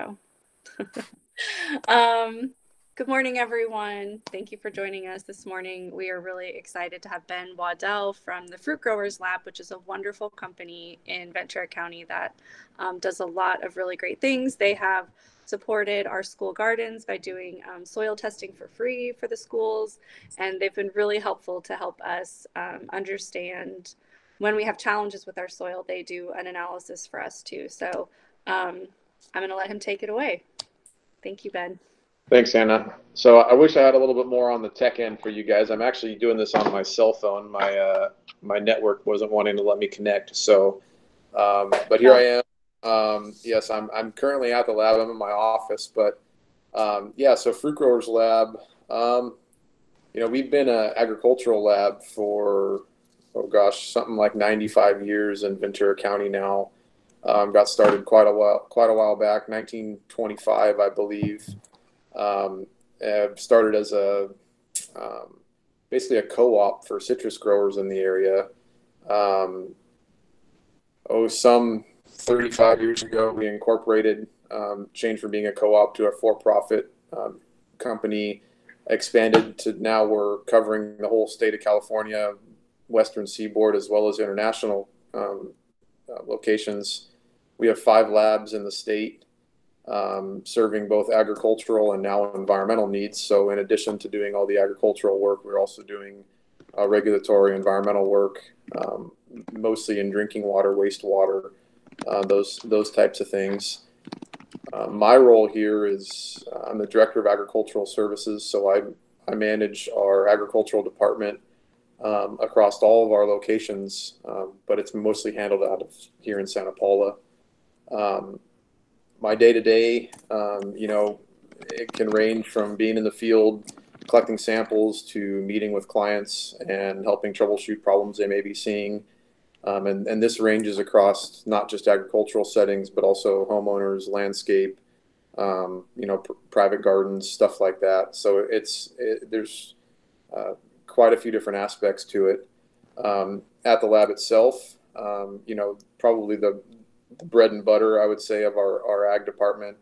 go. um, good morning, everyone. Thank you for joining us this morning. We are really excited to have Ben Waddell from the Fruit Growers Lab, which is a wonderful company in Ventura County that um, does a lot of really great things. They have supported our school gardens by doing um, soil testing for free for the schools, and they've been really helpful to help us um, understand when we have challenges with our soil. They do an analysis for us too. So um, I'm going to let him take it away. Thank you, Ben. Thanks, Anna. So I wish I had a little bit more on the tech end for you guys. I'm actually doing this on my cell phone. My uh, my network wasn't wanting to let me connect. So, um, but here I am. Um, yes, I'm, I'm currently at the lab. I'm in my office, but um, yeah, so Fruit Growers Lab, um, you know, we've been an agricultural lab for, oh gosh, something like 95 years in Ventura County now. Um, got started quite a while, quite a while back, 1925, I believe. Um, started as a um, basically a co-op for citrus growers in the area. Um, oh, some 35 years ago, we incorporated, um, changed from being a co-op to a for-profit um, company, expanded to now we're covering the whole state of California, Western Seaboard, as well as international um, uh, locations. We have five labs in the state um, serving both agricultural and now environmental needs. So, in addition to doing all the agricultural work, we're also doing uh, regulatory environmental work, um, mostly in drinking water, wastewater, uh, those those types of things. Uh, my role here is uh, I'm the director of agricultural services, so I I manage our agricultural department um, across all of our locations, um, but it's mostly handled out of here in Santa Paula. Um, my day to day, you know, it can range from being in the field collecting samples to meeting with clients and helping troubleshoot problems they may be seeing um, and, and this ranges across not just agricultural settings, but also homeowners, landscape, um, you know, pr- private gardens, stuff like that. So it's it, there's uh, quite a few different aspects to it. Um, at the lab itself, um, you know, probably the, the, bread and butter, I would say, of our, our ag department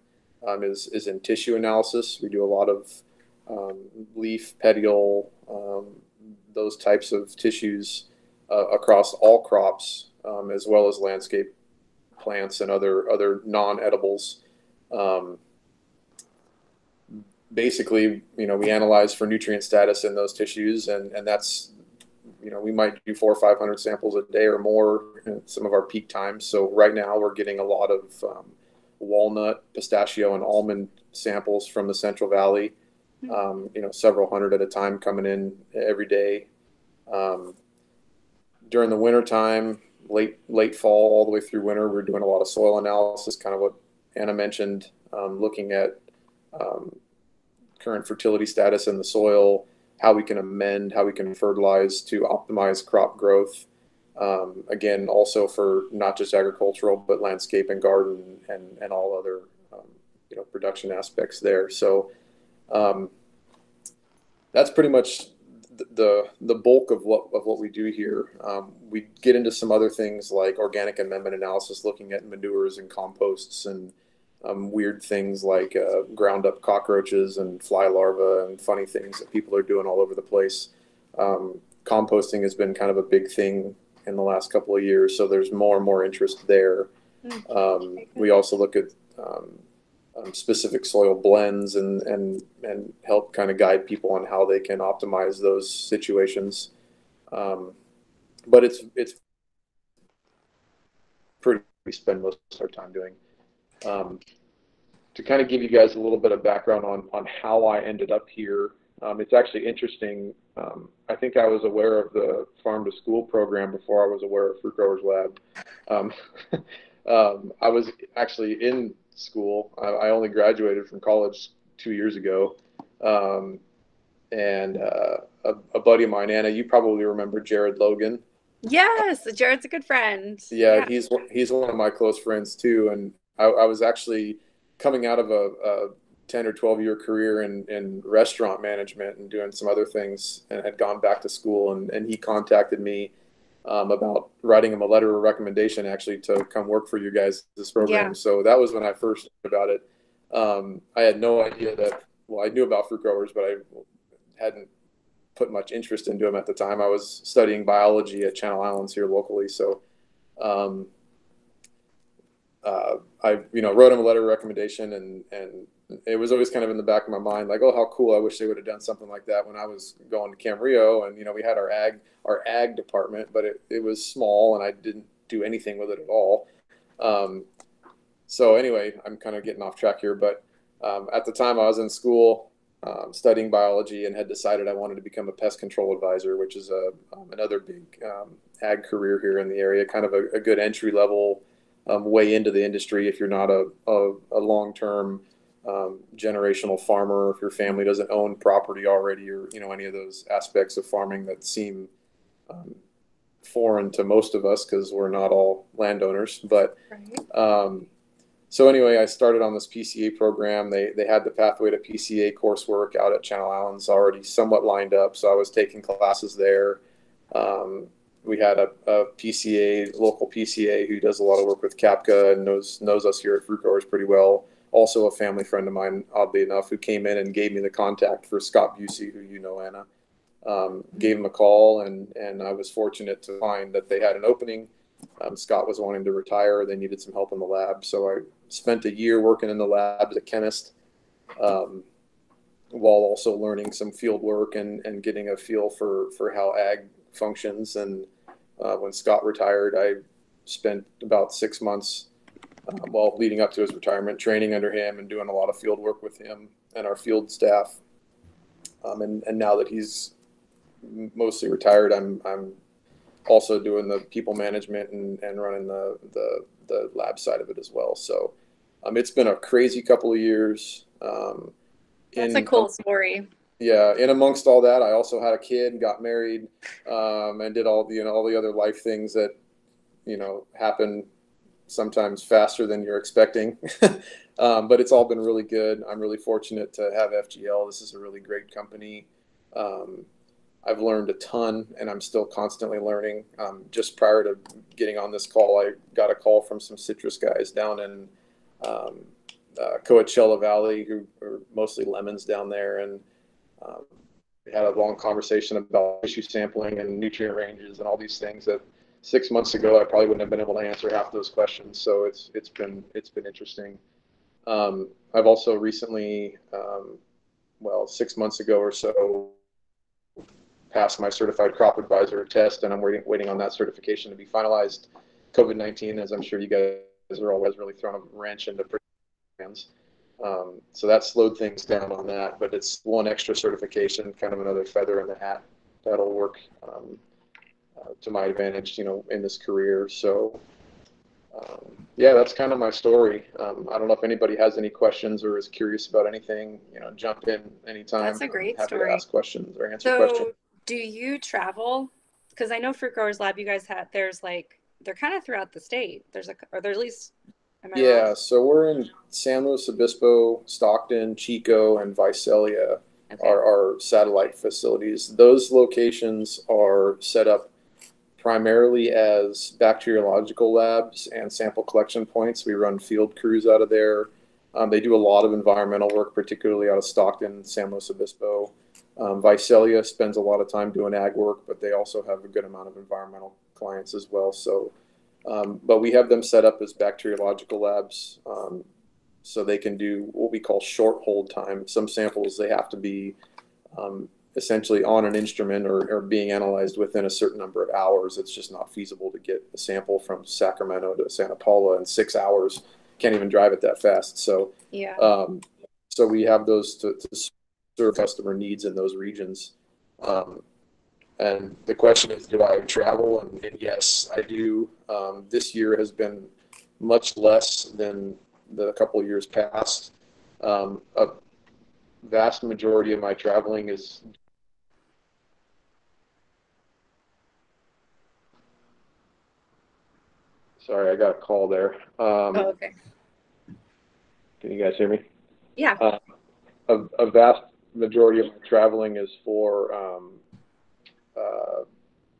um, is, is in tissue analysis. We do a lot of um, leaf, petiole, those types of tissues uh, across all crops, um, as well as landscape plants and other other non-edibles. Um, basically, you know, we analyze for nutrient status in those tissues, and and that's you know we might do four or five hundred samples a day or more in some of our peak times. So right now we're getting a lot of um, walnut, pistachio, and almond samples from the Central Valley. Hmm. Um, you know, several hundred at a time coming in every day. Um, during the winter time, late late fall all the way through winter, we're doing a lot of soil analysis, kind of what Anna mentioned, um, looking at um, current fertility status in the soil, how we can amend, how we can fertilize to optimize crop growth. Um, again, also for not just agricultural, but landscape and garden and, and all other um, you know production aspects there. So um, that's pretty much the the bulk of what of what we do here. Um, we get into some other things like organic amendment analysis, looking at manures and composts and um, weird things like uh, ground up cockroaches and fly larvae and funny things that people are doing all over the place. Um, composting has been kind of a big thing in the last couple of years, so there's more and more interest there. Hmm. Um, we also look at um, um, specific soil blends and and and help kind of guide people on how they can optimize those situations. Um, but it's it's pretty we spend most of our time doing. Um, to kind of give you guys a little bit of background on on how I ended up here, um, it's actually interesting. Um, I think I was aware of the farm to school program before I was aware of Fruit Growers Lab. Um, I was actually in school. I, I only graduated from college two years ago. Um, and uh, a, a, buddy of mine, Anna, you probably remember Jared Logan. Yes, Jared's a good friend. Yeah, yeah. he's he's one of my close friends too. And I, I was actually coming out of a, a, 10 or 12 year career in, in restaurant management and doing some other things and had gone back to school. And, and he contacted me um, about writing him a letter of recommendation actually to come work for you guys this program. Yeah. So that was when I first heard about it. um, I had no idea that. Well, I knew about fruit growers, but I hadn't put much interest into them at the time. I was studying biology at Channel Islands here locally, so um, uh, I you know wrote him a letter of recommendation, and and it was always kind of in the back of my mind, like, oh, how cool! I wish they would have done something like that when I was going to Camarillo, and you know we had our ag our ag department, but it, it was small, and I didn't do anything with it at all. Um, so anyway, I'm kind of getting off track here, but um, at the time I was in school um, studying biology and had decided I wanted to become a pest control advisor, which is a um, another big um, ag career here in the area, kind of a, a good entry level um, way into the industry if you're not a, a, a long term um, generational farmer, if your family doesn't own property already, or you know any of those aspects of farming that seem foreign to most of us because we're not all landowners, but. Right so anyway, I started on this PCA program. They they had the pathway to PCA coursework out at Channel Islands already somewhat lined up, so I was taking classes there. Um, we had a, a, PCA, local PCA, who does a lot of work with CAPCA and knows knows us here at Fruit Growers pretty well. Also, a family friend of mine, oddly enough, who came in and gave me the contact for Scott Busey, who you know, Anna. Um, gave him a call, and and I was fortunate to find that they had an opening. Um, Scott was wanting to retire; they needed some help in the lab, so I spent a year working in the lab as a chemist um, while also learning some field work and, and getting a feel for, for how ag functions. And uh, when Scott retired, I spent about six months uh, while leading up to his retirement training under him and doing a lot of field work with him and our field staff. Um, and, and now that he's mostly retired, I'm, I'm also doing the people management and, and running the, the the lab side of it as well. So um, it's been a crazy couple of years. Um, That's in, a cool story. Yeah, and amongst all that, I also had a kid, got married, um, and did all the you know all the other life things that you know happen sometimes faster than you're expecting. um, but it's all been really good. I'm really fortunate to have FGL. This is a really great company. Um, I've learned a ton, and I'm still constantly learning. Um, just prior to getting on this call, I got a call from some citrus guys down in um, uh, Coachella Valley, who are mostly lemons down there, and um, we had a long conversation about tissue sampling and nutrient ranges and all these things that six months ago I probably wouldn't have been able to answer half those questions. So it's it's been it's been interesting. Um, I've also recently, um, well, six months ago or so, passed my certified crop advisor test, and I'm waiting waiting on that certification to be finalized. COVID nineteen, as I'm sure you guys are always really thrown a wrench into plans. Um, so that slowed things down on that, but it's one extra certification, kind of another feather in the hat that'll work um, uh, to my advantage, you know, in this career. So um, yeah, that's kind of my story. Um, I don't know if anybody has any questions or is curious about anything. You know, jump in anytime. That's a great happy story. to ask questions or answer so, questions do you travel? Because I know Fruit Growers Lab, you guys had there's like they're kind of throughout the state. There's a or there's at least. Yeah, wrong? so we're in San Luis Obispo, Stockton, Chico, and Visalia. Okay. Are our satellite facilities. Those locations are set up primarily as bacteriological labs and sample collection points. We run field crews out of there. Um, they do a lot of environmental work, particularly out of Stockton, San Luis Obispo. Um, Visalia spends a lot of time doing ag work, but they also have a good amount of environmental clients as well. So, um, but we have them set up as bacteriological labs, um, so they can do what we call short hold time. Some samples they have to be um, essentially on an instrument or, or, being analyzed within a certain number of hours. It's just not feasible to get a sample from Sacramento to Santa Paula in six hours. Can't even drive it that fast. So, yeah. Um, so we have those to, to serve customer needs in those regions. Um, and the question is, do I travel? And, and yes, I do. Um, this year has been much less than the couple of years past. Um, a vast majority of my traveling is Sorry, I got a call there. Um, oh, okay. Can you guys hear me? Yeah. Uh, a, a, vast majority of my traveling is for um, uh,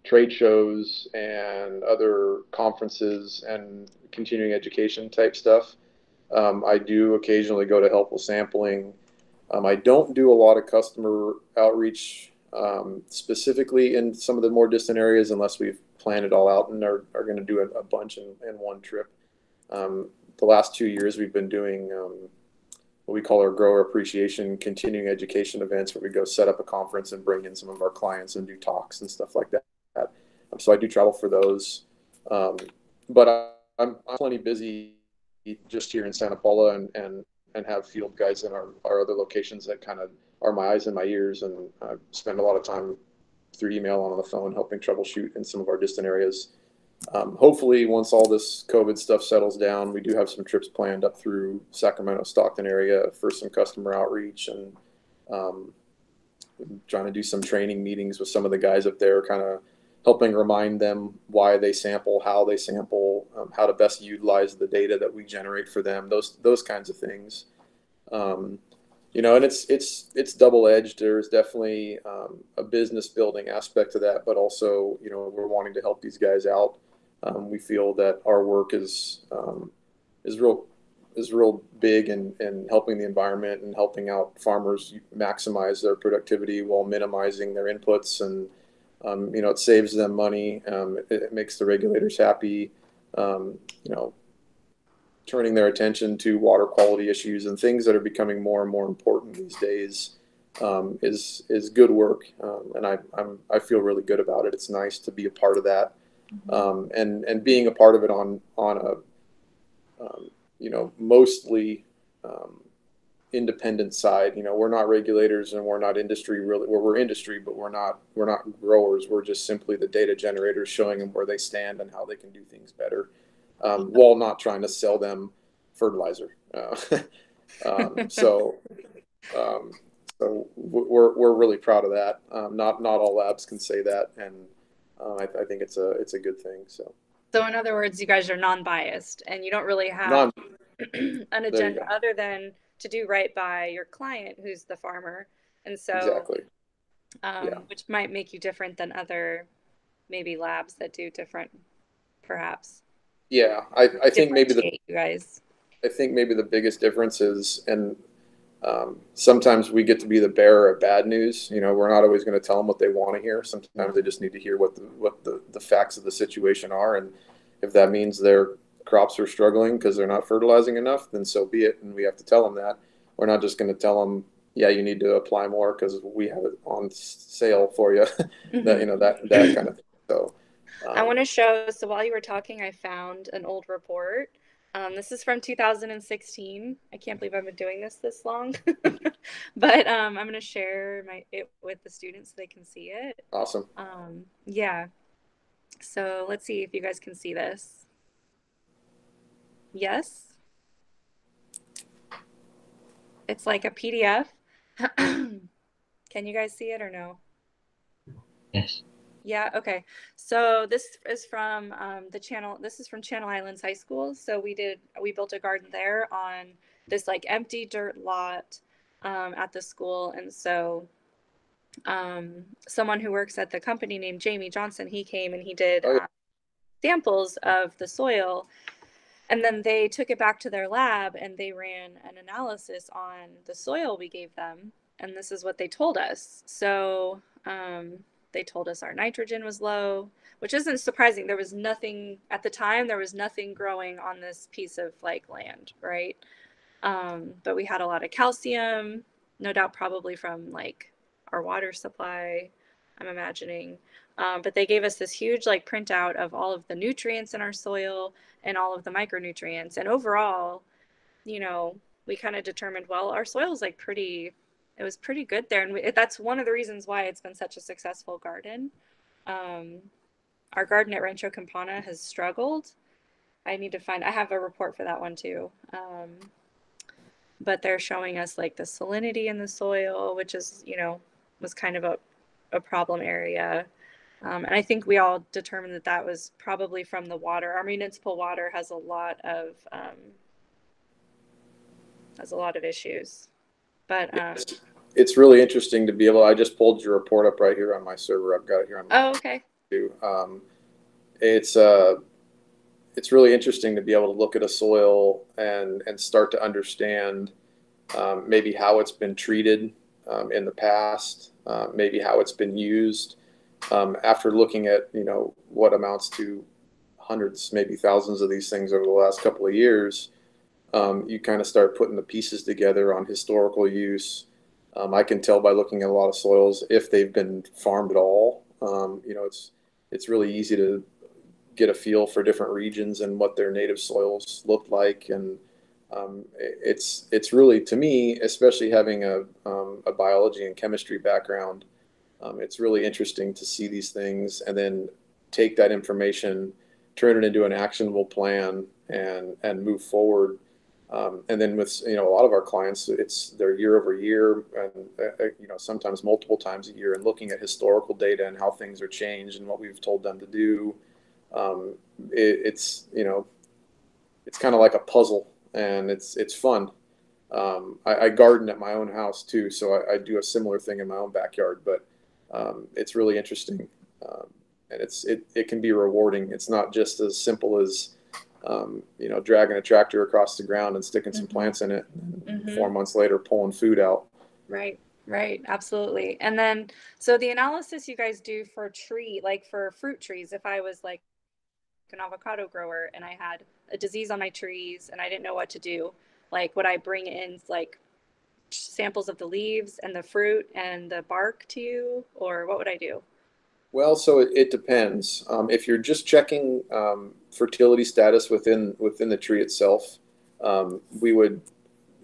trade shows and other conferences and continuing education type stuff. Um, I do occasionally go to helpful sampling. Um, I don't do a lot of customer outreach um, specifically in some of the more distant areas unless we've planned it all out and are, are going to do a, a bunch in, in one trip. Um, the last two years we've been doing um, what we call our grower appreciation continuing education events where we go set up a conference and bring in some of our clients and do talks and stuff like that. Um, so I do travel for those. Um, but I, I'm, I'm plenty busy just here in Santa Paula and, and, and have field guys in our, our other locations that kind of are my eyes and my ears. And I spend a lot of time through email on the phone helping troubleshoot in some of our distant areas. Um, hopefully, once all this COVID stuff settles down, we do have some trips planned up through Sacramento, Stockton area for some customer outreach and um, trying to do some training meetings with some of the guys up there, kind of helping remind them why they sample, how they sample, um, how to best utilize the data that we generate for them. Those those kinds of things. Um, you know, and it's it's it's double edged. There's definitely um, a business building aspect to that, but also you know we're wanting to help these guys out. Um, we feel that our work is um, is real is real big in, in helping the environment and helping out farmers maximize their productivity while minimizing their inputs and um, you know, it saves them money. Um, it, it, makes the regulators happy. Um, you know, turning their attention to water quality issues and things that are becoming more and more important these days um, is is good work, and I I'm, I feel really good about it. It's nice to be a part of that, mm-hmm. um, and and being a part of it on on a you know mostly independent side. You know, we're not regulators and we're not industry really. Well, we're industry, but we're not we're not growers. We're just simply the data generators, showing them where they stand and how they can do things better, um, while not trying to sell them fertilizer. Uh, um, so, um, so we're we're really proud of that. Um, not not all labs can say that, and uh, I, I think it's a it's a good thing. So. So in other words, you guys are non-biased, and you don't really have non- an agenda other than to do right by your client who's the farmer and so exactly um, yeah. which might make you different than other maybe labs that do different perhaps yeah i, I think maybe the you guys i think maybe the biggest difference is and um, sometimes we get to be the bearer of bad news you know we're not always going to tell them what they want to hear sometimes they just need to hear what the what the, the facts of the situation are and if that means they're crops are struggling because they're not fertilizing enough, then so be it. And we have to tell them that. We're not just going to tell them, yeah, you need to apply more because we have it on sale for you. that you know that that kind of thing. So um, I want to show. So while you were talking, I found an old report. Um, this is from 2016. I can't believe I've been doing this this long, but um, I'm going to share my it with the students so they can see it. Awesome. Um, yeah. So let's see if you guys can see this. Yes. It's like a PDF. Can you guys see it or no? Yes. Yeah, okay. So this is from um, the channel, this is from Channel Islands High School. So we did, we built a garden there on this like empty dirt lot um, at the school. And so um, someone who works at the company named Jamie Johnson, he came and he did uh, samples of the soil and then they took it back to their lab and they ran an analysis on the soil we gave them. And this is what they told us. So um, they told us our nitrogen was low, which isn't surprising. There was nothing at the time, there was nothing growing on this piece of like land, right? Um, but we had a lot of calcium, no doubt, probably from like our water supply, I'm imagining. Um, but they gave us this huge like printout of all of the nutrients in our soil and all of the micronutrients. And overall, you know, we kind of determined, well, our soil is like pretty, it was pretty good there. And we, that's one of the reasons why it's been such a successful garden. Um, our garden at Rancho Campana has struggled. I need to find, I have a report for that one too. Um, but they're showing us like the salinity in the soil, which is, you know, was kind of a, a problem area. Um, and I think we all determined that that was probably from the water. Our municipal water has a lot of um, has a lot of issues, but um, it's, it's, really interesting to be able. I just pulled your report up right here on my server. I've got it here on. oh, okay. Um, it's uh, it's really interesting to be able to look at a soil and and start to understand um, maybe how it's been treated um, in the past, uh, maybe how it's been used. Um, after looking at you know what amounts to hundreds, maybe thousands of these things over the last couple of years, um, you kind of start putting the pieces together on historical use. Um, I can tell by looking at a lot of soils if they've been farmed at all. Um, you know, it's it's really easy to get a feel for different regions and what their native soils look like, and um, it's it's really to me, especially having a um, a biology and chemistry background, um, it's really interesting to see these things and then take that information, turn it into an actionable plan, and and move forward and then with you know a lot of our clients, it's their year over year, and uh, uh, you know sometimes multiple times a year, and looking at historical data and how things are changed and what we've told them to do. Um, it, it's you know, it's kind of like a puzzle, and it's it's fun. Um, I, garden at my own house too, so I, do a similar thing in my own backyard. But um, it's really interesting, um, and it can be rewarding. It's not just as simple as um, you know, dragging a tractor across the ground and sticking some mm-hmm. plants in it. Mm-hmm. Four months later, pulling food out. Right, right, absolutely. And then, so the analysis you guys do for tree, like for fruit trees, if I was like an avocado grower and I had a disease on my trees and I didn't know what to do, like would I bring in like samples of the leaves and the fruit and the bark to you, or what would I do? Well, so it, it depends. Um, if you're just checking um, fertility status within within the tree itself, um, we would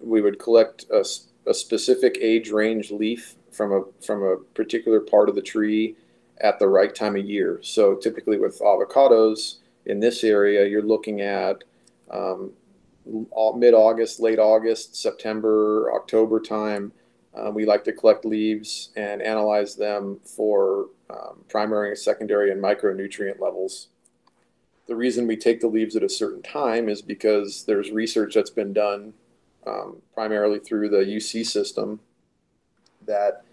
we would collect a, a, specific age range leaf from a from a particular part of the tree at the right time of year. So typically with avocados in this area, you're looking at um, mid August, late August, September, October time. Uh, we like to collect leaves and analyze them for um, primary secondary and micronutrient levels. The reason we take the leaves at a certain time is because there's research that's been done um, primarily through the UC system that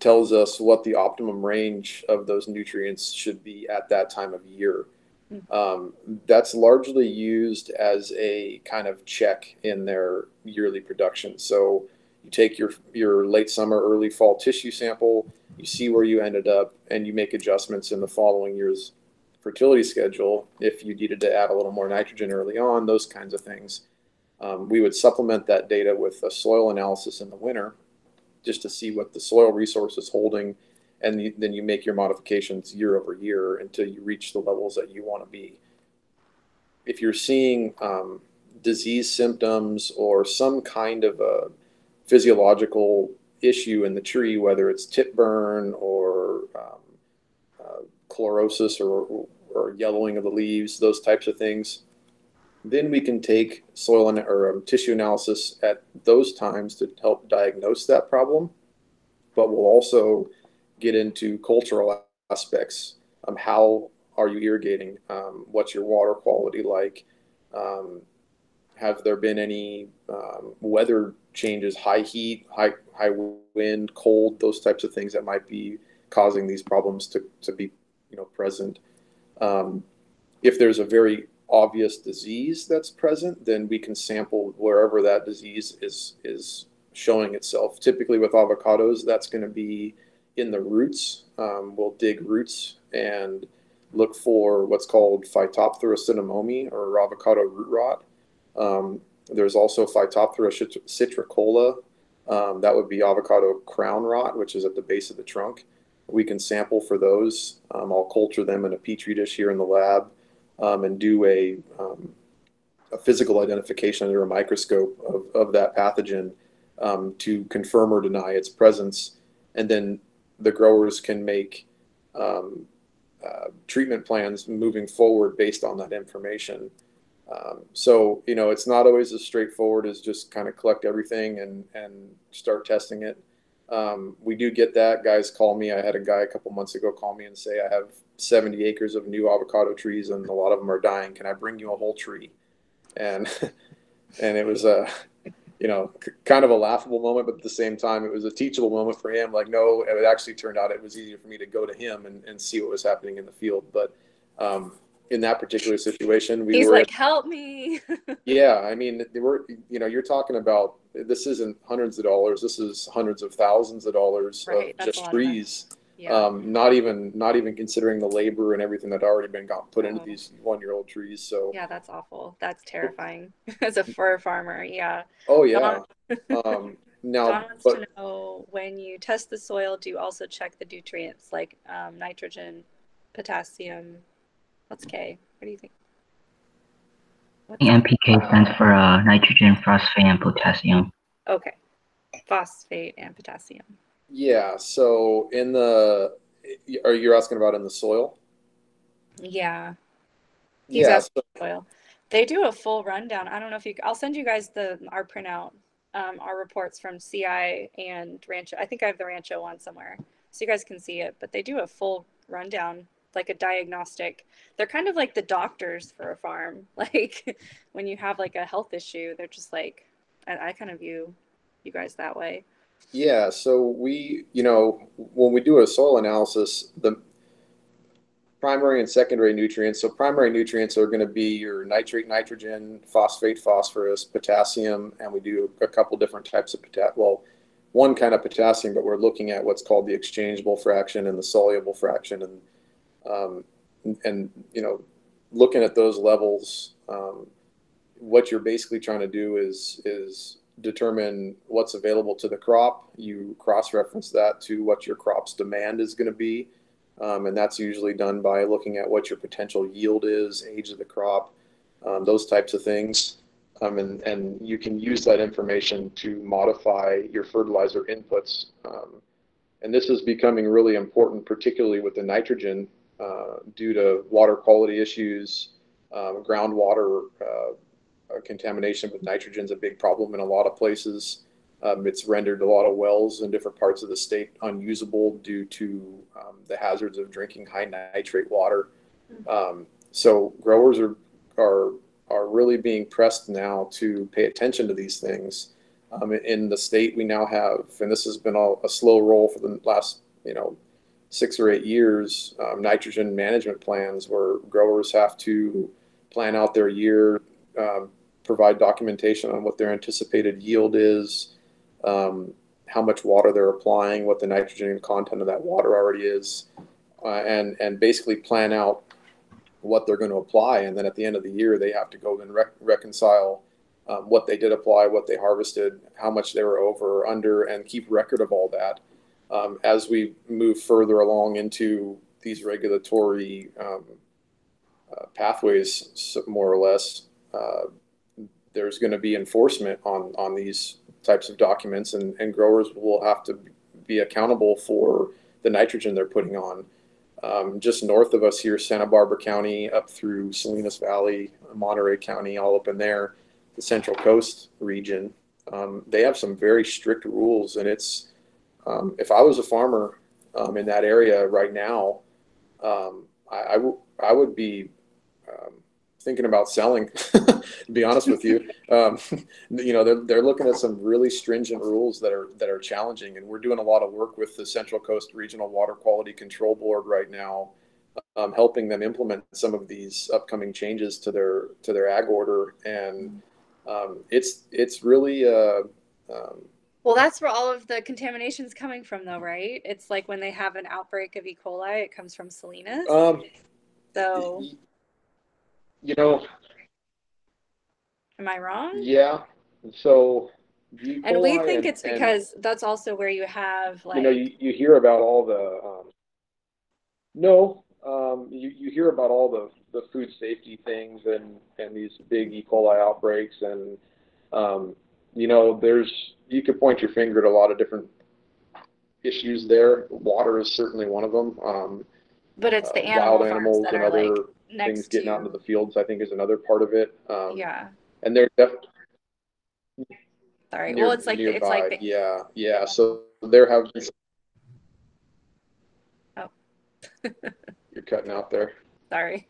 tells us what the optimum range of those nutrients should be at that time of year. Hmm. Um, that's largely used as a kind of check in their yearly production. So you take your your late summer, early fall tissue sample, you see where you ended up, and you make adjustments in the following year's fertility schedule if you needed to add a little more nitrogen early on, those kinds of things. Um, we would supplement that data with a soil analysis in the winter just to see what the soil resource is holding, and you, then you make your modifications year over year until you reach the levels that you want to be. If you're seeing um, disease symptoms or some kind of a physiological issue in the tree, whether it's tip burn or um, uh, chlorosis or, or yellowing of the leaves, those types of things. Then we can take soil and, or um, tissue analysis at those times to help diagnose that problem. But we'll also get into cultural aspects. Um, how are you irrigating? Um, what's your water quality like? Um, have there been any um, weather changes, high heat, high high wind, cold, those types of things that might be causing these problems to, to be you know present. Um, if there's a very obvious disease that's present, then we can sample wherever that disease is is showing itself. Typically with avocados, that's going to be in the roots. Um, we'll dig roots and look for what's called Phytophthora cinnamomi or avocado root rot. Um, there's also Phytophthora citricola. Um, that would be avocado crown rot, which is at the base of the trunk. We can sample for those. Um, I'll culture them in a petri dish here in the lab um, and do a, um, a physical identification under a microscope of, of that pathogen um, to confirm or deny its presence. And then the growers can make um, uh, treatment plans moving forward based on that information. Um, so you know, it's not always as straightforward as just kind of collect everything and and start testing it. Um, we do get that. Guys call me. I had a guy a couple months ago call me and say, I have 70 acres of new avocado trees and a lot of them are dying. Can I bring you a whole tree? And and it was a you know kind of a laughable moment, but at the same time, it was a teachable moment for him. Like, no, it actually turned out it was easier for me to go to him and, and see what was happening in the field. But um, in that particular situation, we He's were like, help me. Yeah, I mean, they were, you know, you're talking about this isn't hundreds of dollars. This is hundreds of thousands of dollars Right, of just lot of trees. yeah. Um, not even not even considering the labor and everything that already been got put into Oh. these one year old trees. So, yeah, that's awful. That's terrifying as a fur farmer. Yeah. oh yeah. um, now, Don wants but to know when you test the soil, do you also check the nutrients like um, nitrogen, potassium? What's K? What do you think? What's NPK stands for uh, nitrogen, phosphate, and potassium. Okay. Phosphate and potassium. yeah. So in the, are you asking about in the soil? Yeah. He's Yeah. asking soil. They do a full rundown. I don't know if you, I'll send you guys the our printout, um, our reports from CI and Rancho. I think I have the Rancho one somewhere, so you guys can see it. But they do a full rundown, like a diagnostic. They're kind of like the doctors for a farm. Like when you have like a health issue, they're just like, I, I kind of view you guys that way. Yeah, so we, you know, when we do a soil analysis, the primary and secondary nutrients, so primary nutrients are going to be your nitrate, nitrogen, phosphate, phosphorus, potassium, and we do a couple different types of potassium. Well, one kind of potassium, but we're looking at what's called the exchangeable fraction and the soluble fraction, and um, and you know, looking at those levels, um, what you're basically trying to do is is determine what's available to the crop. You cross-reference that to what your crop's demand is going to be, um, and that's usually done by looking at what your potential yield is, age of the crop, um, those types of things. Um, and, and you can use that information to modify your fertilizer inputs. Um, and this is becoming really important, particularly with the nitrogen, due to water quality issues, um, groundwater uh, uh, contamination with nitrogen is a big problem in a lot of places. Um, it's rendered a lot of wells in different parts of the state unusable due to um, the hazards of drinking high nitrate water. Um, so growers are are are really being pressed now to pay attention to these things. Um, in the state, we now have, and this has been a, a slow roll for the last you know six or eight years, um, nitrogen management plans where growers have to plan out their year, um, provide documentation on what their anticipated yield is, um, how much water they're applying, what the nitrogen content of that water already is, uh, and and basically plan out what they're going to apply. And then at the end of the year, they have to go and rec- reconcile um, what they did apply, what they harvested, how much they were over or under, and keep record of all that. Um, as we move further along into these regulatory um, uh, pathways, more or less, uh, there's going to be enforcement on on these types of documents, and, and growers will have to be accountable for the nitrogen they're putting on. Um, just north of us here, Santa Barbara County, up through Salinas Valley, Monterey County, all up in there, the Central Coast region, um, they have some very strict rules, and it's um, if I was a farmer um, in that area right now, um, I, I, w- I would be um, thinking about selling. to be honest with you, um, you know they're, they're looking at some really stringent rules that are that are challenging, and we're doing a lot of work with the Central Coast Regional Water Quality Control Board right now, um, helping them implement some of these upcoming changes to their to their ag order, and um, it's it's really. Uh, um, Well, that's where all of the contamination's coming from, though, right? It's like when they have an outbreak of E. coli, it comes from Salinas. um, so, you know, am I wrong? yeah. So, E. And we think it's and- because that's also where you have like you know, you, you hear about all the, um, no, um, you, you hear about all the, the food safety things and, and these big E. coli outbreaks and, um, you know, there's, you could point your finger at a lot of different issues there. Water is certainly one of them. Um, but it's the uh, animal wild animals and other like things getting out into the fields, I think is another part of it. Um, yeah. and they're def- Sorry. near- well, it's like the, it's like nearby. the, yeah, yeah. So there have Oh. you're cutting out there. Sorry.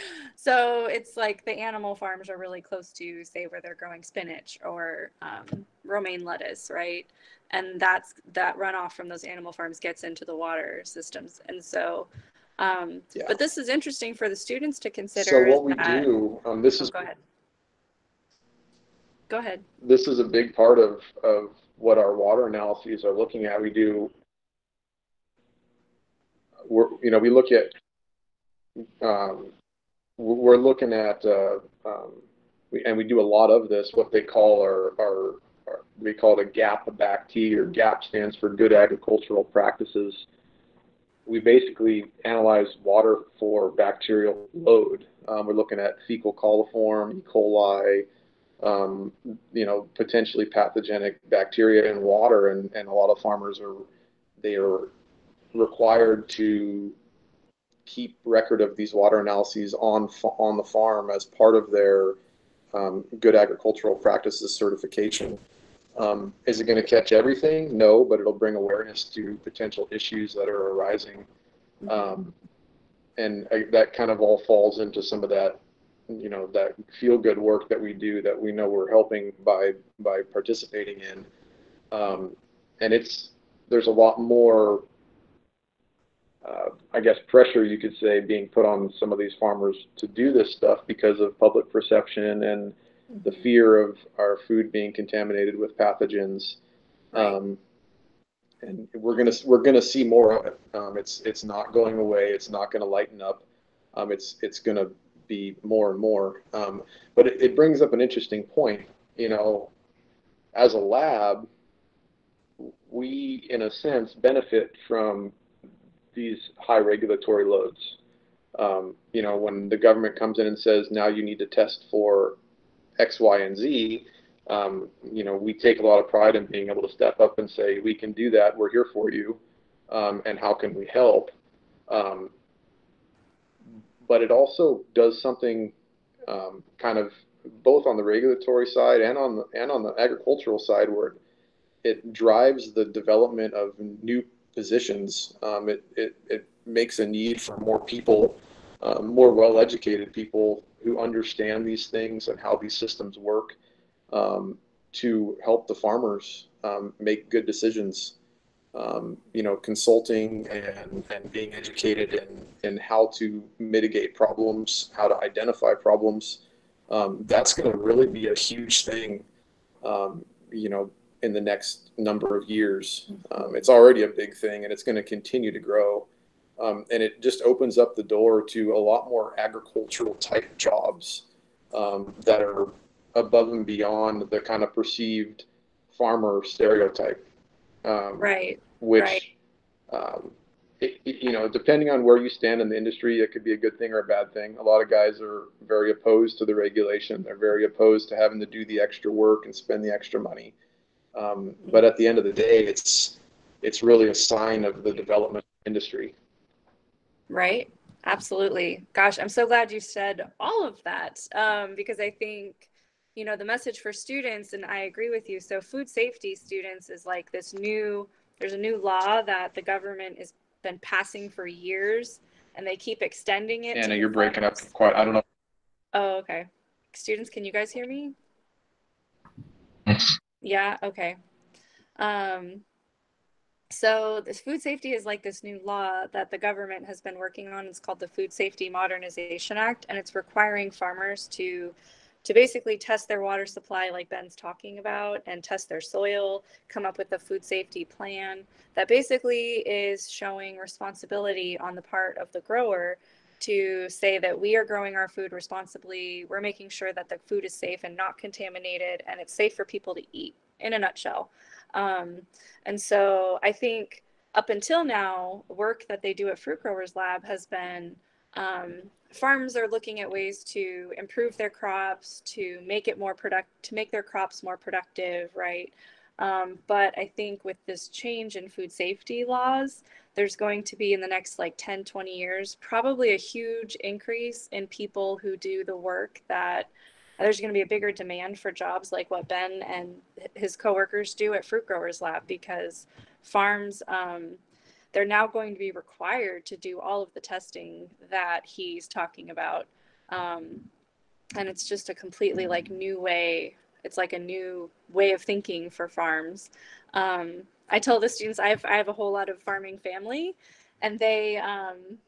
so it's like the animal farms are really close to say where they're growing spinach or um, romaine lettuce, right? And that's that runoff from those animal farms gets into the water systems, and so Um, Yeah. But this is interesting for the students to consider. So what we that- do, um, this Oh, is go ahead. Go ahead. this is a big part of, of what our water analyses are looking at. We do, we're, you know, we look at, um, we're looking at, uh, um, we, and we do a lot of this, what they call our, our, our we call it a GAP back T or GAP stands for Good Agricultural Practices. We basically analyze water for bacterial load. Um, we're looking at fecal coliform, E. coli, um, you know, potentially pathogenic bacteria in water, and, and a lot of farmers are they are required to keep record of these water analyses on on the farm as part of their um, good agricultural practices certification. Um, is it going to catch everything? No, but it'll bring awareness to potential issues that are arising, um, and I, that kind of all falls into some of that you know that feel good work that we do that we know we're helping by by participating in um, and it's there's a lot more uh, I guess pressure you could say being put on some of these farmers to do this stuff because of public perception and the fear of our food being contaminated with pathogens. Um, and we're gonna we're gonna see more of it. Um, it's it's not going away. It's not gonna lighten up. Um, it's it's gonna be more and more. Um, but it, it brings up an interesting point. You know, as a lab, we, in a sense, benefit from these high regulatory loads. Um, you know, when the government comes in and says, now you need to test for X, Y, and Z, um, you know, we take a lot of pride in being able to step up and say, we can do that, we're here for you, um, and how can we help? Um, but it also does something um, kind of both on the regulatory side and on the, and on the agricultural side where it drives the development of new positions. Um, it, it, it makes a need for more people, um, more well-educated people who understand these things and how these systems work um, to help the farmers um, make good decisions um, you know, consulting and, and being educated in, in how to mitigate problems, how to identify problems. Um, that's going to really be a huge thing, you know, in the next number of years. Um, it's already a big thing and it's going to continue to grow. Um, and it just opens up the door to a lot more agricultural type jobs um, that are above and beyond the kind of perceived farmer stereotype um, Right. which Right. um, it, it- you know depending on where you stand in the industry it could be a good thing or a bad thing a lot of guys are very opposed to the regulation they're very opposed to having to do the extra work and spend the extra money um, but at the end of the day it's it's really a sign of the development industry Right. Absolutely. Gosh, I'm so glad you said all of that um, because I think, you know, the message for students, and I agree with you. So, food safety students is like this new, there's a new law that the government has been passing for years and they keep extending it. to anna you're breaking up farmers. quite i don't know Oh, okay. Students, can you guys hear me? Yeah, okay. Um, so this food safety is like this new law that the government has been working on. It's called the Food Safety Modernization Act, and it's requiring farmers to to basically test their water supply, like Ben's talking about, and test their soil, come up with a food safety plan that basically is showing responsibility on the part of the grower to say that we are growing our food responsibly. We're making sure that the food is safe and not contaminated, and it's safe for people to eat. In a nutshell, um, and so I think up until now, work that they do at Fruit Growers Lab has been um, farms are looking at ways to improve their crops, to make it more product, to make their crops more productive, right? Um, but I think with this change in food safety laws, there's going to be in the next like 10, 20 years, probably a huge increase in people who do the work that there's going to be a bigger demand for jobs like what Ben and his coworkers do at Fruit Growers Lab because farms, um, they're now going to be required to do all of the testing that he's talking about. Um, and it's just a completely like new way. It's like a new way of thinking for farms. Um, I tell the students I have, I have a whole lot of farming family and they, um,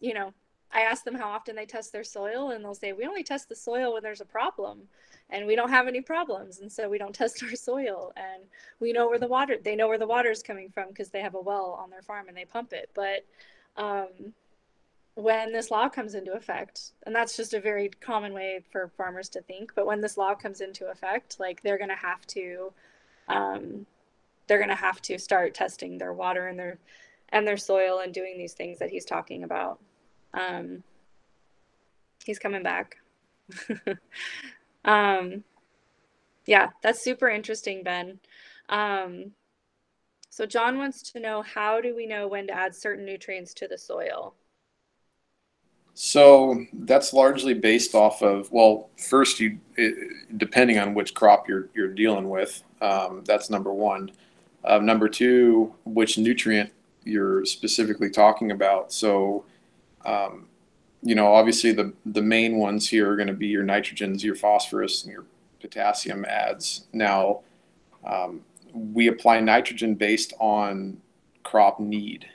you know, I ask them how often they test their soil, and they'll say, We only test the soil when there's a problem, and we don't have any problems. And so we don't test our soil. And we know where the water, they know where the water is coming from because they have a well on their farm and they pump it. But um, when this law comes into effect, and that's just a very common way for farmers to think, but when this law comes into effect, like they're going to have to, um, they're going to have to start testing their water and their and their soil and doing these things that he's talking about. Um, he's coming back. um, yeah, that's super interesting, Ben. Um, so John wants to know how do we know when to add certain nutrients to the soil? So that's largely based off of well, first you depending on which crop you're you're dealing with. Um, that's number one. Uh, number two, which nutrient you're specifically talking about. So, um, you know, obviously the the main ones here are going to be your nitrogens, your phosphorus, and your potassium adds. Now, um, we apply nitrogen based on crop need.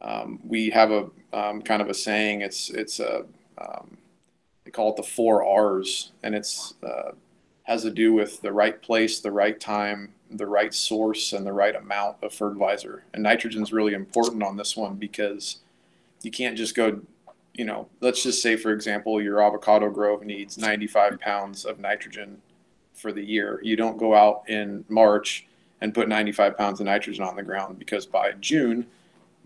Um, we have a um, kind of a saying. It's it's a um, they call it the four R's, and it's uh, has to do with the right place, the right time, the right source, and the right amount of fertilizer. And nitrogen is really important on this one because you can't just go. You know, let's just say, for example, your avocado grove needs 95 pounds of nitrogen for the year. You don't go out in March and put 95 pounds of nitrogen on the ground because by June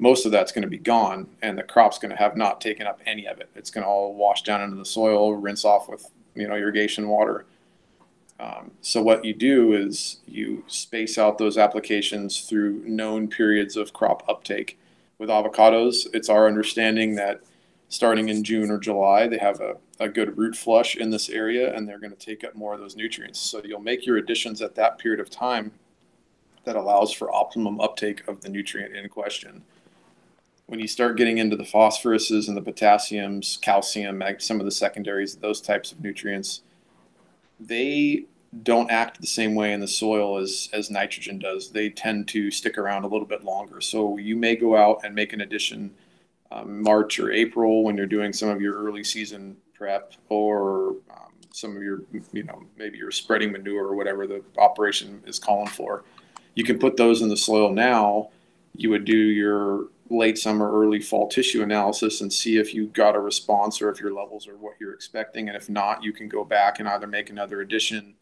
most of that's going to be gone and the crop's going to have not taken up any of it. It's going to all wash down into the soil, rinse off with, you know, irrigation water. Um, so what you do is you space out those applications through known periods of crop uptake. With avocados, it's our understanding that starting in June or July, they have a, a good root flush in this area and they're going to take up more of those nutrients. So you'll make your additions at that period of time that allows for optimum uptake of the nutrient in question when you start getting into the phosphoruses and the potassiums, calcium, some of the secondaries, those types of nutrients, they don't act the same way in the soil as, as nitrogen does. They tend to stick around a little bit longer. So you may go out and make an addition um, March or April when you're doing some of your early season prep or um, some of your, you know, maybe you're spreading manure or whatever the operation is calling for. You can put those in the soil now. You would do your late summer, early fall tissue analysis and see if you got a response or if your levels are what you're expecting. And if not, you can go back and either make another addition,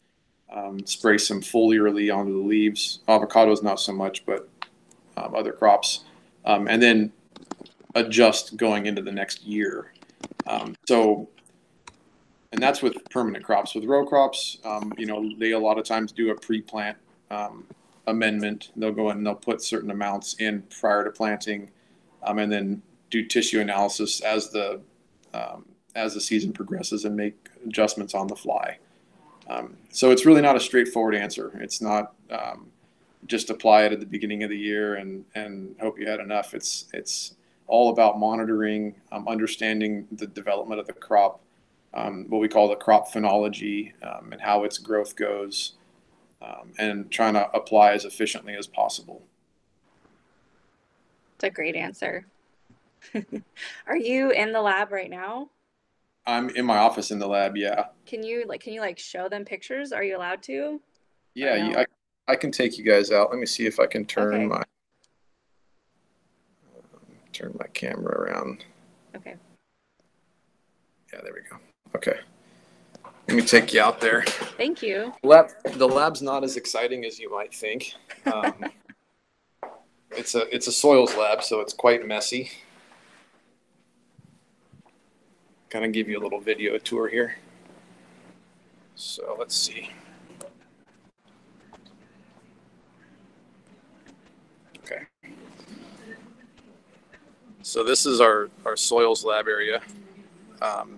um, spray some foliarly onto the leaves. Avocados, not so much, but um, other crops. Um, and then adjust going into the next year. Um, so, and that's with permanent crops. With row crops, um, you know, they a lot of times do a pre-plant um, amendment. They'll go in and they'll put certain amounts in prior to planting um, and then do tissue analysis as the um, as the season progresses and make adjustments on the fly. Um, so it's really not a straightforward answer. It's not um, just apply it at the beginning of the year and and hope you had enough. It's it's all about monitoring, um, understanding the development of the crop, um, what we call the crop phenology, and how its growth goes, and trying to apply as efficiently as possible. It's a great answer. Are you in the lab right now? I'm in my office in the lab. Yeah. Can you like can you like show them pictures? Are you allowed to? Yeah, no? I I can take you guys out. Let me see if I can turn okay. my um, turn my camera around. Okay. Yeah, there we go. Okay. Let me take you out there. Thank you. Lab, the lab's not as exciting as you might think. Um, it's a it's a soils lab, so it's quite messy. Kind of give you a little video tour here. So let's see. Okay. So this is our, our soils lab area. Um,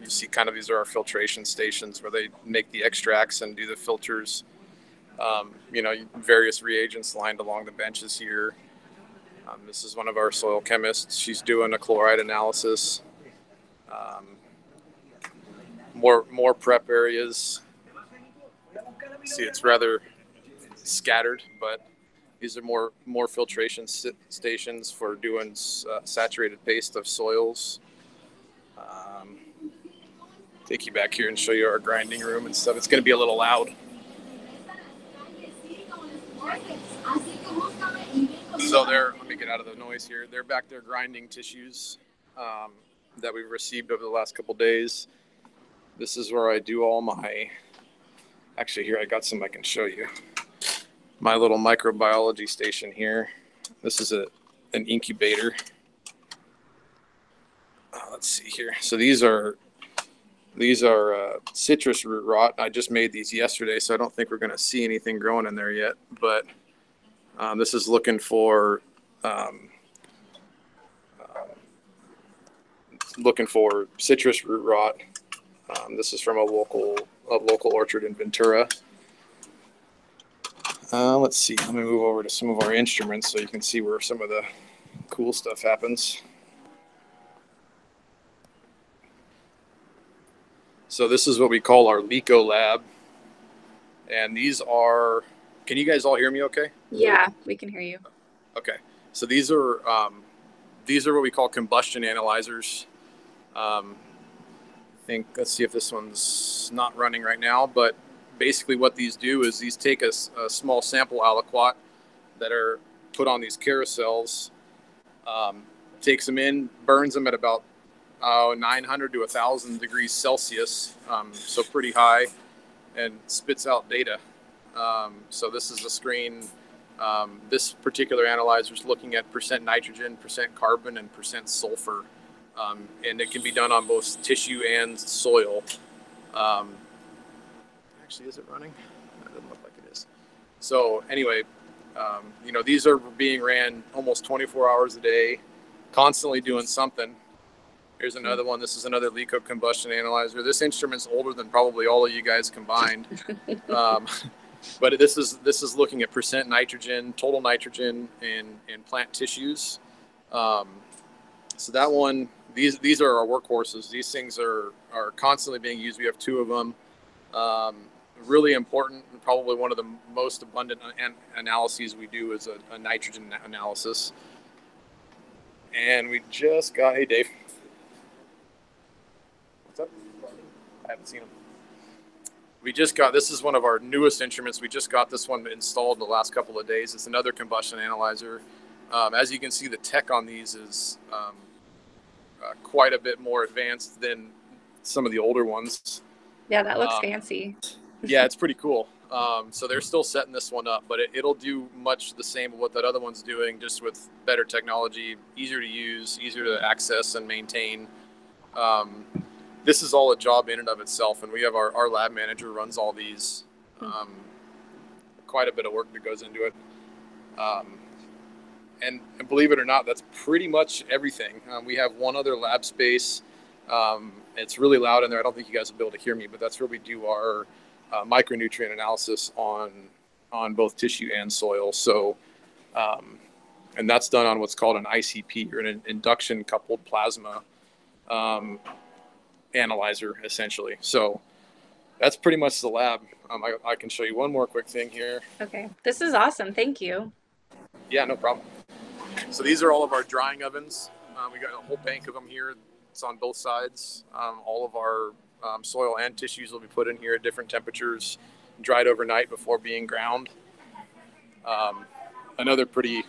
you see kind of these are our filtration stations where they make the extracts and do the filters um, you know, various reagents lined along the benches here. Um, this is one of our soil chemists. She's doing a chloride analysis. Um, more more prep areas. See, it's rather scattered, but These are more more filtration stations for doing uh, saturated paste of soils. Um, take you back here and show you our grinding room and stuff. It's going to be a little loud. So they're let me get out of the noise here. They're back there grinding tissues um, that we've received over the last couple days. This is where I do all my. Actually, here I got some I can show you. My little microbiology station here. This is a an incubator. Uh, let's see here. So these are these are uh, citrus root rot. I just made these yesterday, so I don't think we're going to see anything growing in there yet. But um, this is looking for um, uh, looking for citrus root rot. Um, this is from a local a local orchard in Ventura. Uh, let's see. Let me move over to some of our instruments so you can see where some of the cool stuff happens. So this is what we call our LECO lab. And these are, can you guys all hear me okay? Yeah, we can hear you. Okay. So these are, um, these are what we call combustion analyzers. Um, I think, let's see if this one's not running right now, but basically what these do is these take a, a small sample aliquot that are put on these carousels, um, takes them in, burns them at about uh, 900 to 1,000 degrees Celsius, um, so pretty high, and spits out data. Um, so this is a screen. Um, this particular analyzer is looking at percent nitrogen, percent carbon, and percent sulfur, um, and it can be done on both tissue and soil. Um, actually, is it running? That doesn't look like it is. So anyway, um, you know these are being ran almost 24 hours a day, constantly doing something. Here's another one. This is another LECO combustion analyzer. This instrument's older than probably all of you guys combined. Um, but this is this is looking at percent nitrogen, total nitrogen in in plant tissues. Um, so that one, these these are our workhorses. These things are are constantly being used. We have two of them. Um, really important, and probably one of the most abundant an- analyses we do is a, a nitrogen analysis. And we just got hey Dave. What's up? I haven't seen them. We just got this is one of our newest instruments. We just got this one installed in the last couple of days. It's another combustion analyzer. Um, as you can see, the tech on these is um, uh, quite a bit more advanced than some of the older ones. Yeah, that looks Um, fancy. Yeah, it's pretty cool. Um, so they're still setting this one up, but it, it'll do much the same of what that other one's doing, just with better technology, easier to use, easier to access and maintain. Um, this is all a job in and of itself, and we have our, our lab manager runs all these. Um, quite a bit of work that goes into it. Um, and, and believe it or not, that's pretty much everything. Um, we have one other lab space. Um, it's really loud in there. I don't think you guys will be able to hear me, but that's where we do our uh, micronutrient analysis on on both tissue and soil. So, um, and that's done on what's called an ICP or an induction coupled plasma um, analyzer, essentially. So, that's pretty much the lab. Um, I, I can show you one more quick thing here. Okay, this is awesome. Thank you. Yeah, no problem. So these are all of our drying ovens. Um, we got a whole bank of them here. It's on both sides. Um, all of our um, soil and tissues will be put in here at different temperatures, dried overnight before being ground. Um, another pretty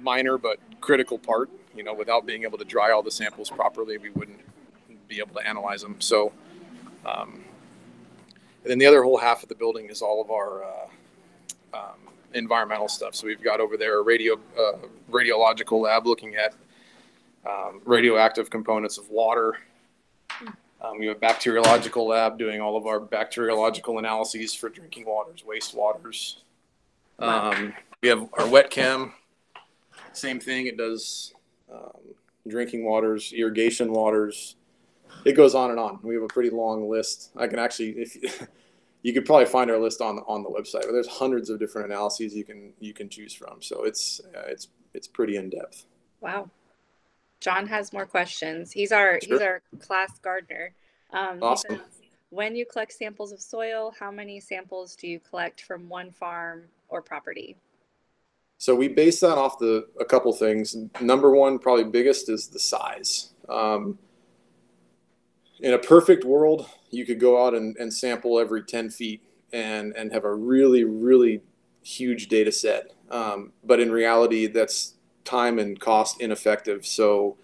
minor but critical part. You know, without being able to dry all the samples properly, we wouldn't be able to analyze them. So, um, and then the other whole half of the building is all of our uh, um, environmental stuff. So we've got over there a radio uh, radiological lab looking at um, radioactive components of water. Um, we have a bacteriological lab doing all of our bacteriological analyses for drinking waters, wastewaters. Um, we have our wet chem. Same thing. It does um, drinking waters, irrigation waters. It goes on and on. We have a pretty long list. I can actually, if you could probably find our list on on the website, but there's hundreds of different analyses you can you can choose from. So it's uh, it's it's pretty in depth. Wow. John has more questions. He's our he's our class gardener. Um, Awesome. says, when you collect samples of soil, how many samples do you collect from one farm or property? So we base that off the a couple things. Number one, probably biggest, is the size. Um, in a perfect world, you could go out and, and sample every 10 feet and, and have a really, really huge data set. Um, but in reality, that's time and cost ineffective. So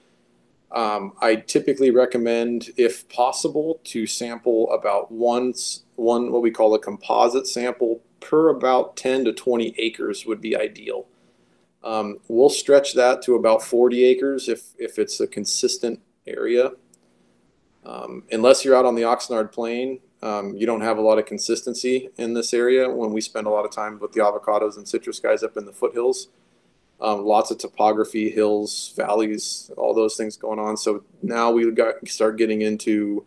um, I typically recommend, if possible, to sample about once one what we call a composite sample per about 10 to 20 acres would be ideal. Um, we'll stretch that to about 40 acres if, if it's a consistent area. Um, unless you're out on the Oxnard Plain, um, you don't have a lot of consistency in this area when we spend a lot of time with the avocados and citrus guys up in the foothills. Um, lots of topography, hills, valleys, all those things going on. So now we got start getting into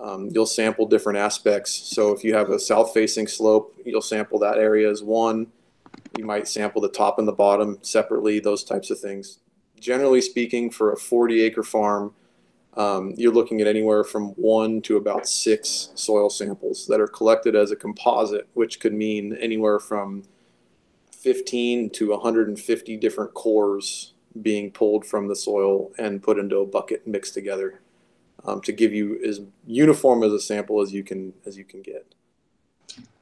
um, you'll sample different aspects. So if you have a south facing slope, you'll sample that area as one. You might sample the top and the bottom separately, those types of things. Generally speaking, for a 40 acre farm, um, you're looking at anywhere from one to about six soil samples that are collected as a composite, which could mean anywhere from 15 to 150 different cores being pulled from the soil and put into a bucket mixed together um, to give you as uniform as a sample as you can as you can get.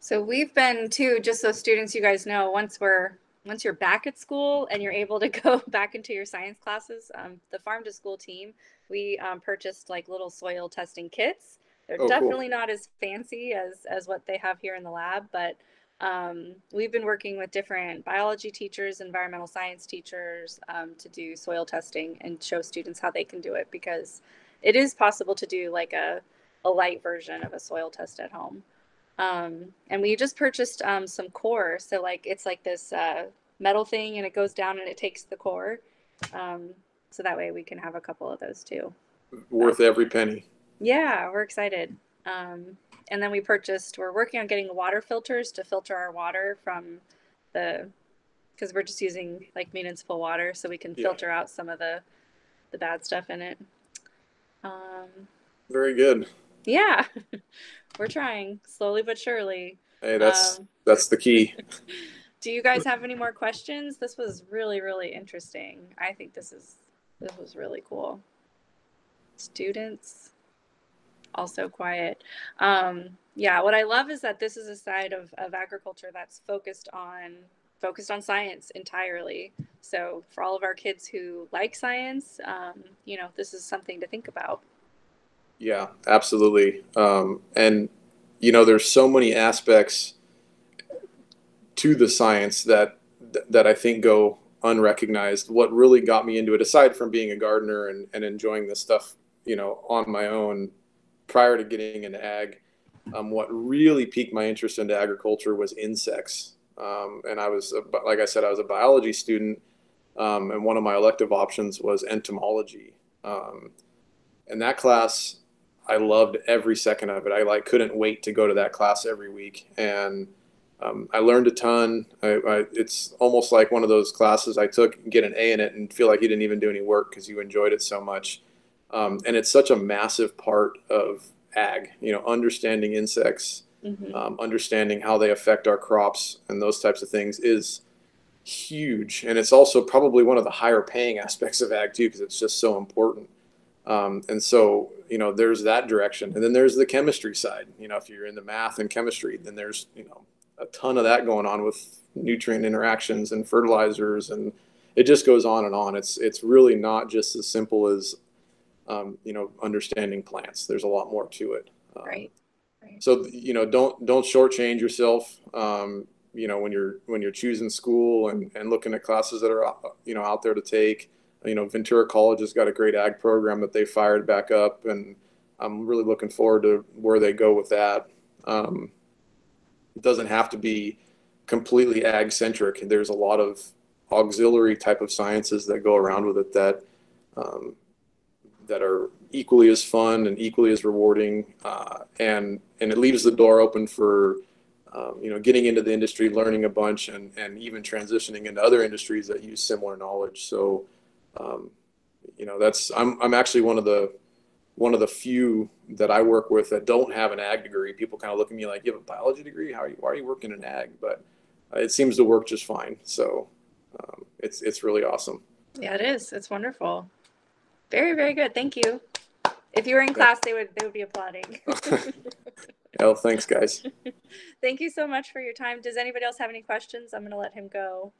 So we've been too, just so students, you guys know, once we're once you're back at school and you're able to go back into your science classes, um, the farm to school team, we um, purchased like little soil testing kits. They're Oh, cool. definitely not as fancy as as what they have here in the lab, but um, we've been working with different biology teachers, environmental science teachers um, to do soil testing and show students how they can do it because it is possible to do like a, a light version of a soil test at home. Um, and we just purchased um, some core. So like it's like this uh, metal thing and it goes down and it takes the core. Um, so that way we can have a couple of those too. Worth every penny. Yeah, we're excited. Um, and then we purchased, we're working on getting water filters to filter our water from the, because we're just using like municipal water so we can Yeah. filter out some of the, the bad stuff in it. Um, Very good. yeah, we're trying slowly but surely. Hey, that's Um, that's the key. do you guys have any more questions? This was really, really interesting. I think this is, this was really cool. Students, also quiet. Um, yeah, what I love is that this is a side of, of agriculture that's focused on focused on science entirely. So for all of our kids who like science, um, you know, this is something to think about. Yeah, absolutely. Um, and you know, there's so many aspects to the science that that I think go unrecognized. What really got me into it, aside from being a gardener and, and enjoying this stuff, you know, on my own prior to getting into ag, um, what really piqued my interest into agriculture was insects. Um, and I was, like I said, I was a biology student, um, and one of my elective options was entomology. Um, and that class, I loved every second of it. I like couldn't wait to go to that class every week, and um, I learned a ton. I, I, it's almost like one of those classes I took and get an A in it and feel like you didn't even do any work because you enjoyed it so much. Um, and it's such a massive part of ag. You know, understanding insects, Mhm. um, understanding how they affect our crops and those types of things is huge. And it's also probably one of the higher paying aspects of ag too because it's just so important. Um, and so, you know, there's that direction. And then there's the chemistry side. You know, if you're into math and chemistry, then there's, you know, a ton of that going on with nutrient interactions and fertilizers and it just goes on and on. It's it's really not just as simple as um, you know, understanding plants. There's a lot more to it. Um, Right. so you know, don't don't shortchange yourself. Um, you know, when you're when you're choosing school and, and looking at classes that are you know out there to take. You know, Ventura College has got a great ag program that they fired back up, and I'm really looking forward to where they go with that. Um, it doesn't have to be completely ag centric. There's a lot of auxiliary type of sciences that go around with it that um, that are equally as fun and equally as rewarding, uh, and and it leaves the door open for um, you know getting into the industry, learning a bunch, and and even transitioning into other industries that use similar knowledge. So, um, you know, that's I'm I'm actually one of the one of the few that I work with that don't have an ag degree. People kind of look at me like, "You have a biology degree? How are you? Why are you working in ag?" But uh, it seems to work just fine. So, um, it's it's really awesome. Yeah, it is. It's wonderful. Very, very good. Thank you. If you were in class, they would they would be applauding. Oh, thanks, guys. Thank you so much for your time. Does anybody else have any questions? I'm going to let him go.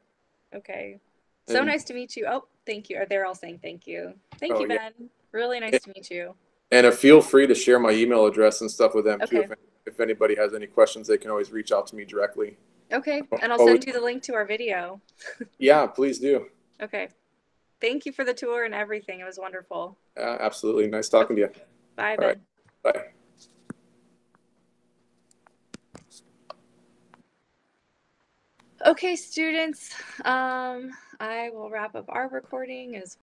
Okay. So And- nice to meet you. Oh, thank you. They're all saying thank you. Thank Oh, you, yeah. Ben. Really nice to meet you. And uh, feel free to share my email address and stuff with them too. Okay. If, if anybody has any questions, they can always reach out to me directly. Okay. And I'll Oh, send you the link to our video. Yeah, please do. Okay. Thank you for the tour and everything. It was wonderful. Uh, absolutely. Nice talking to you. Bye, All Ben. right. Bye. Okay, students, um, I will wrap up our recording as